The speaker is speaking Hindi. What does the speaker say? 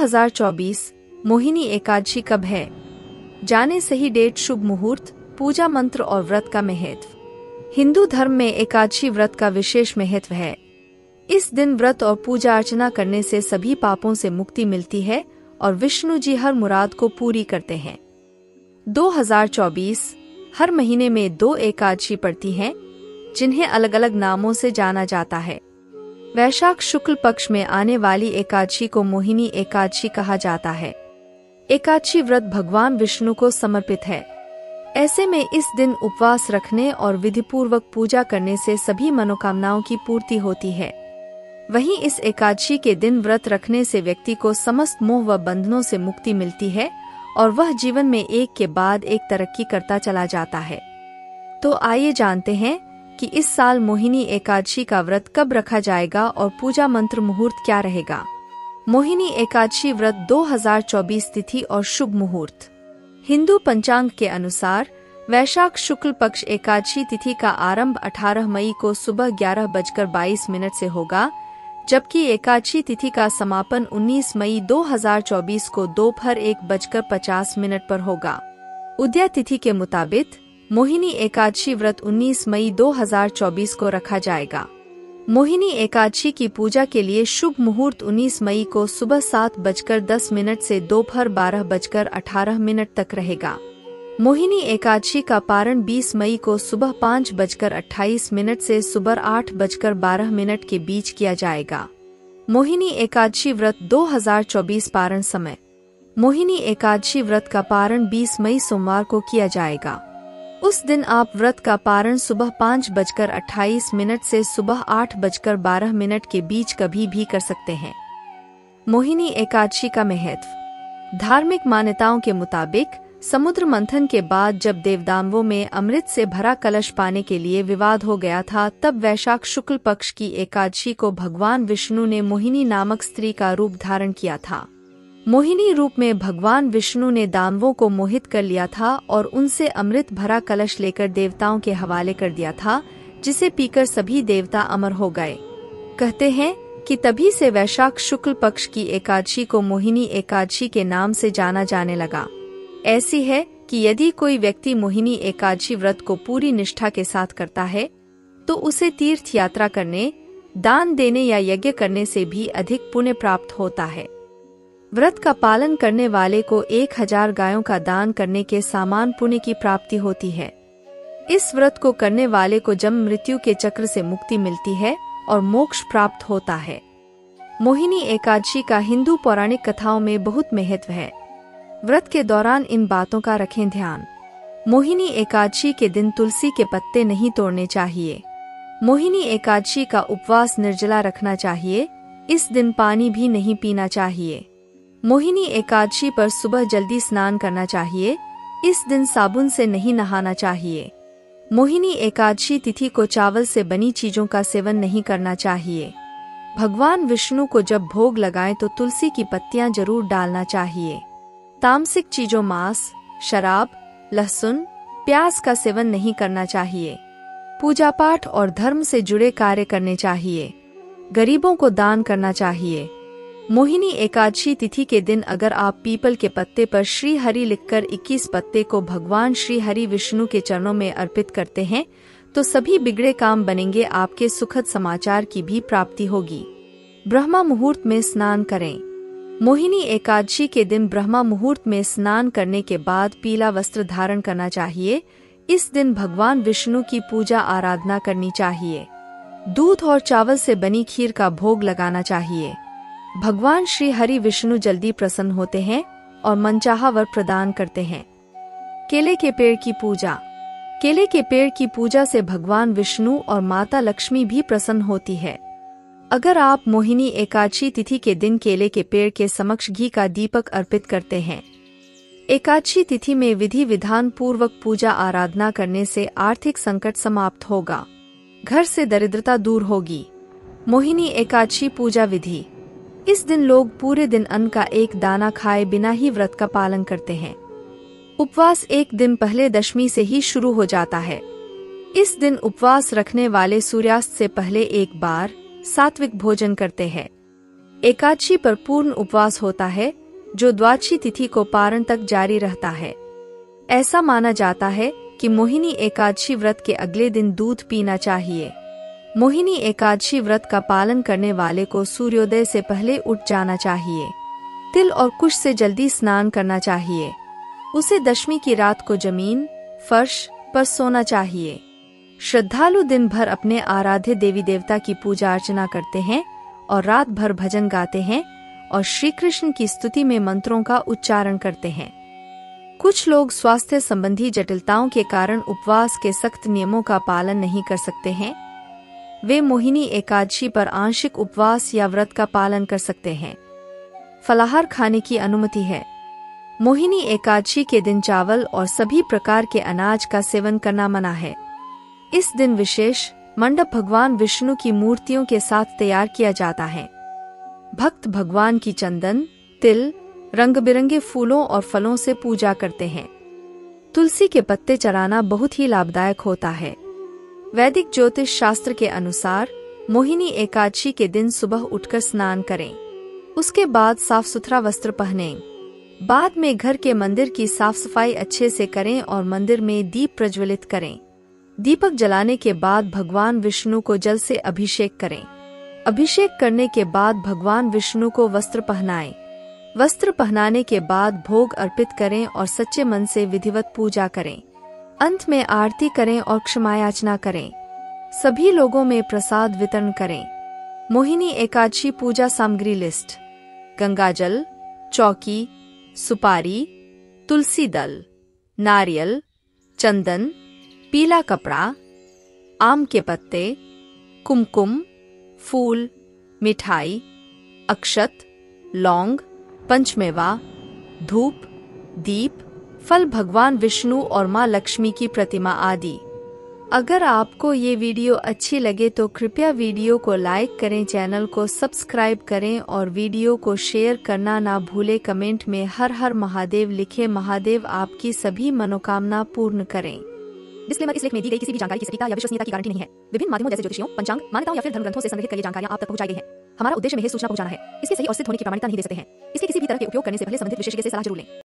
2024 मोहिनी एकादशी कब है? जाने सही डेट शुभ मुहूर्त पूजा मंत्र और व्रत का महत्व। हिंदू धर्म में एकादशी व्रत का विशेष महत्व है। इस दिन व्रत और पूजा अर्चना करने से सभी पापों से मुक्ति मिलती है और विष्णु जी हर मुराद को पूरी करते हैं। 2024 हर महीने में दो एकादशी पड़ती हैं, जिन्हें अलग अलग नामों से जाना जाता है। वैशाख शुक्ल पक्ष में आने वाली एकादशी को मोहिनी एकादशी कहा जाता है। एकादशी व्रत भगवान विष्णु को समर्पित है। ऐसे में इस दिन उपवास रखने और विधिपूर्वक पूजा करने से सभी मनोकामनाओं की पूर्ति होती है। वहीं इस एकादशी के दिन व्रत रखने से व्यक्ति को समस्त मोह व बंधनों से मुक्ति मिलती है और वह जीवन में एक के बाद एक तरक्की करता चला जाता है। तो आइए जानते हैं कि इस साल मोहिनी एकादशी का व्रत कब रखा जाएगा और पूजा मंत्र मुहूर्त क्या रहेगा? मोहिनी एकादशी व्रत 2024 तिथि और शुभ मुहूर्त। हिंदू पंचांग के अनुसार, वैशाख शुक्ल पक्ष एकादशी तिथि का आरंभ 18 मई को सुबह ग्यारह बजकर बाईस मिनट से होगा, जबकि एकादशी तिथि का समापन 19 मई 2024 को दोपहर एक बजकर पचास मिनट पर होगा। उदया तिथि के मुताबिक मोहिनी एकादशी व्रत 19 मई 2024 को रखा जाएगा। मोहिनी एकादशी की पूजा के लिए शुभ मुहूर्त 19 मई को सुबह सात बजकर दस मिनट से दोपहर बारह बजकर अठारह मिनट तक रहेगा। मोहिनी एकादशी का पारण 20 मई को सुबह पाँच बजकर अट्ठाईस मिनट से सुबह आठ बजकर बारह मिनट के बीच किया जाएगा। मोहिनी एकादशी व्रत 2024 पारण समय। मोहिनी एकादशी व्रत का पारण 20 मई सोमवार को किया जाएगा। उस दिन आप व्रत का पारण सुबह पाँच बजकर अट्ठाईस मिनट से सुबह आठ बजकर बारह मिनट के बीच कभी भी कर सकते हैं। मोहिनी एकादशी का महत्व धार्मिक मान्यताओं के मुताबिक, समुद्र मंथन के बाद जब देवदानवों में अमृत से भरा कलश पाने के लिए विवाद हो गया था, तब वैशाख शुक्ल पक्ष की एकादशी को भगवान विष्णु ने मोहिनी नामक स्त्री का रूप धारण किया था। मोहिनी रूप में भगवान विष्णु ने दानवों को मोहित कर लिया था और उनसे अमृत भरा कलश लेकर देवताओं के हवाले कर दिया था, जिसे पीकर सभी देवता अमर हो गए। कहते हैं कि तभी से वैशाख शुक्ल पक्ष की एकादशी को मोहिनी एकादशी के नाम से जाना जाने लगा। ऐसी है कि यदि कोई व्यक्ति मोहिनी एकादशी व्रत को पूरी निष्ठा के साथ करता है तो उसे तीर्थ यात्रा करने, दान देने या यज्ञ करने से भी अधिक पुण्य प्राप्त होता है। व्रत का पालन करने वाले को एक हज़ार गायों का दान करने के सामान पुण्य की प्राप्ति होती है। इस व्रत को करने वाले को जन्म मृत्यु के चक्र से मुक्ति मिलती है और मोक्ष प्राप्त होता है। मोहिनी एकादशी का हिंदू पौराणिक कथाओं में बहुत महत्व है। व्रत के दौरान इन बातों का रखें ध्यान। मोहिनी एकादशी के दिन तुलसी के पत्ते नहीं तोड़ने चाहिए। मोहिनी एकादशी का उपवास निर्जला रखना चाहिए। इस दिन पानी भी नहीं पीना चाहिए। मोहिनी एकादशी पर सुबह जल्दी स्नान करना चाहिए, इस दिन साबुन से नहीं नहाना चाहिए। मोहिनी एकादशी तिथि को चावल से बनी चीज़ों का सेवन नहीं करना चाहिए। भगवान विष्णु को जब भोग लगाएँ तो तुलसी की पत्तियाँ ज़रूर डालना चाहिए। तामसिक चीज़ों मांस, शराब, लहसुन, प्याज का सेवन नहीं करना चाहिए। पूजा पाठ और धर्म से जुड़े कार्य करने चाहिए। गरीबों को दान करना चाहिए। मोहिनी एकादशी तिथि के दिन अगर आप पीपल के पत्ते पर श्री हरि लिखकर 21 पत्ते को भगवान श्री हरि विष्णु के चरणों में अर्पित करते हैं तो सभी बिगड़े काम बनेंगे, आपके सुखद समाचार की भी प्राप्ति होगी। ब्रह्मा मुहूर्त में स्नान करें। मोहिनी एकादशी के दिन ब्रह्मा मुहूर्त में स्नान करने के बाद पीला वस्त्र धारण करना चाहिए। इस दिन भगवान विष्णु की पूजा आराधना करनी चाहिए। दूध और चावल से बनी खीर का भोग लगाना चाहिए। भगवान श्री हरि विष्णु जल्दी प्रसन्न होते हैं और मनचाहा वर प्रदान करते हैं। केले के पेड़ की पूजा। केले के पेड़ की पूजा से भगवान विष्णु और माता लक्ष्मी भी प्रसन्न होती है। अगर आप मोहिनी एकादशी तिथि के दिन केले के पेड़ के समक्ष घी का दीपक अर्पित करते हैं। एकादशी तिथि में विधि विधान पूर्वक पूजा आराधना करने से आर्थिक संकट समाप्त होगा। घर से दरिद्रता दूर होगी। मोहिनी एकादशी पूजा विधि। इस दिन लोग पूरे दिन अन्न का एक दाना खाए बिना ही व्रत का पालन करते हैं। उपवास एक दिन पहले दशमी से ही शुरू हो जाता है। इस दिन उपवास रखने वाले सूर्यास्त से पहले एक बार सात्विक भोजन करते हैं। एकादशी पर पूर्ण उपवास होता है, जो द्वादशी तिथि को पारण तक जारी रहता है। ऐसा माना जाता है कि मोहिनी एकादशी व्रत के अगले दिन दूध पीना चाहिए। मोहिनी एकादशी व्रत का पालन करने वाले को सूर्योदय से पहले उठ जाना चाहिए। तिल और कुश से जल्दी स्नान करना चाहिए। उसे दशमी की रात को ज़मीन, फर्श पर सोना चाहिए। श्रद्धालु दिन भर अपने आराध्य देवी देवता की पूजा अर्चना करते हैं और रात भर भजन गाते हैं और श्री कृष्ण की स्तुति में मंत्रों का उच्चारण करते हैं। कुछ लोग स्वास्थ्य संबंधी जटिलताओं के कारण उपवास के सख्त नियमों का पालन नहीं कर सकते हैं। वे मोहिनी एकादशी पर आंशिक उपवास या व्रत का पालन कर सकते हैं। फलाहार खाने की अनुमति है। मोहिनी एकादशी के दिन चावल और सभी प्रकार के अनाज का सेवन करना मना है। इस दिन विशेष मंडप भगवान विष्णु की मूर्तियों के साथ तैयार किया जाता है। भक्त भगवान की चंदन, तिल रंग बिरंगे फूलों और फलों से पूजा करते हैं। तुलसी के पत्ते चराना बहुत ही लाभदायक होता है। वैदिक ज्योतिष शास्त्र के अनुसार, मोहिनी एकादशी के दिन सुबह उठकर स्नान करें। उसके बाद साफ़ सुथरा वस्त्र पहने। बाद में घर के मंदिर की साफ़ सफ़ाई अच्छे से करें और मंदिर में दीप प्रज्वलित करें। दीपक जलाने के बाद भगवान विष्णु को जल से अभिषेक करें। अभिषेक करने के बाद भगवान विष्णु को वस्त्र पहनाएँ। वस्त्र पहनाने के बाद भोग अर्पित करें और सच्चे मन से विधिवत पूजा करें। अंत में आरती करें और क्षमा याचना करें। सभी लोगों में प्रसाद वितरण करें। मोहिनी एकादशी पूजा सामग्री लिस्ट। गंगाजल चौकी, सुपारी, तुलसी दल, नारियल, चंदन, पीला कपड़ा, आम के पत्ते, कुमकुम, फूल, मिठाई, अक्षत, लौंग, पंचमेवा, धूप, दीप फल भगवान विष्णु और माँ लक्ष्मी की प्रतिमा आदि। अगर आपको ये वीडियो अच्छी लगे तो कृपया वीडियो को लाइक करें, चैनल को सब्सक्राइब करें और वीडियो को शेयर करना ना भूले। कमेंट में हर हर महादेव लिखे महादेव आपकी सभी मनोकामना पूर्ण करें। डिस्क्लेमर, इस लेख में दी गई किसी भी जानकारी की सटीकता या विश्वसनीयता की गारंटी नहीं है। विभिन्न माध्यमों जैसे ज्योतिषियों, पंचांग, मान्यताओं या फिर धर्म ग्रंथों से संग्रहित कई जानकारियाँ आप तक पहुंचाई गई है। हमारा उद्देश्य में सूचना पहुंचाना है। इसके सही और सिद्ध होने की प्रमाणिकता नहीं दे सकते हैं। इसके किसी भी तरह के उपयोग करने से पहले संबंधित विशेषज्ञ से सलाह ज़रूर लें।